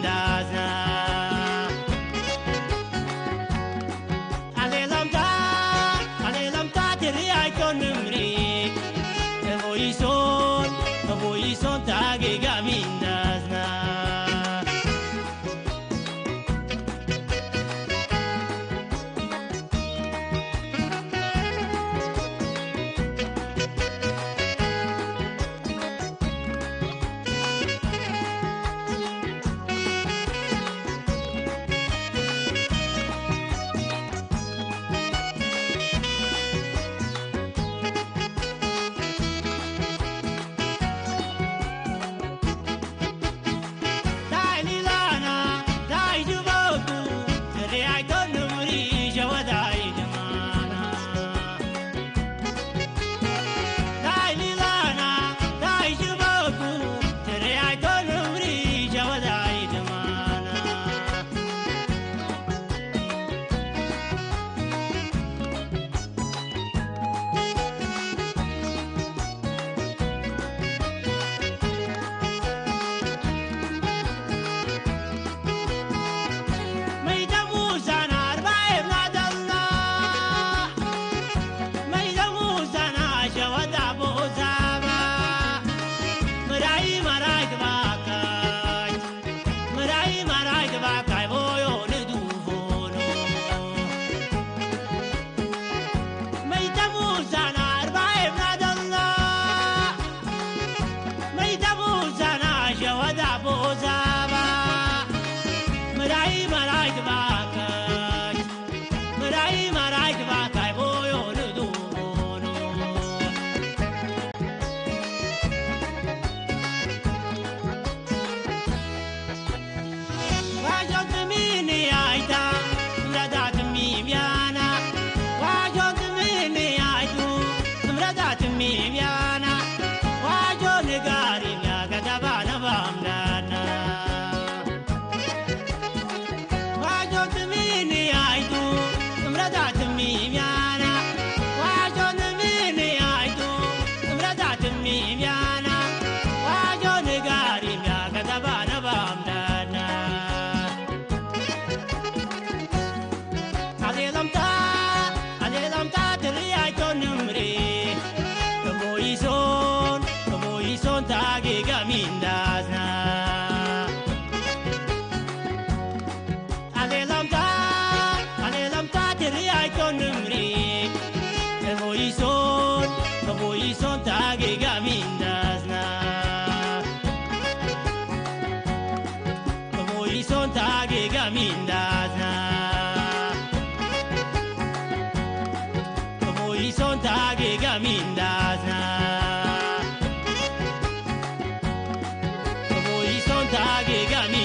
vida. Egoizon, egoizon ta gegabindazna Egoizon ta gegabindazna Egoizon ta gegabindazna Egoizon ta gegabindazna